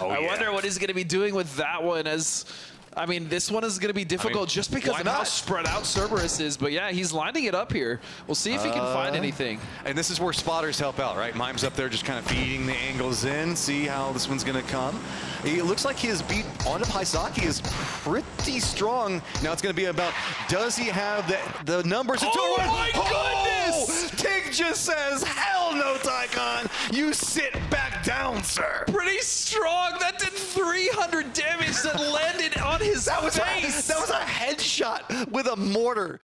Oh, I yeah. wonder what he's going to be doing with that one as... I mean, this one is going to be difficult just because of how spread out Cerberus is. But yeah, he's lining it up here. We'll see if he can find Uh, anything. And this is where spotters help out, right? Mime's up there just kind of feeding the angles in, see how this one's going to come. It looks like his beat onto Paisaki is pretty strong. Now it's going to be about, does he have the, the numbers to Oh my goodness! Tig just says, hell. You sit back down, sir. Pretty strong. That did 300 damage that landed on his That was, a, face. that was a headshot with a mortar.